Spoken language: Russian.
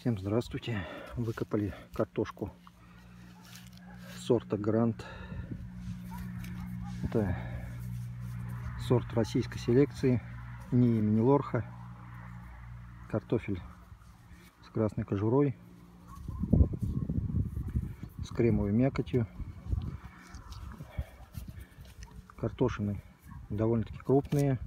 Всем здравствуйте. Выкопали картошку сорта Грант. Это сорт российской селекции, не имени Лорха. Картофель с красной кожурой, с кремовой мякотью. Картошины довольно-таки крупные,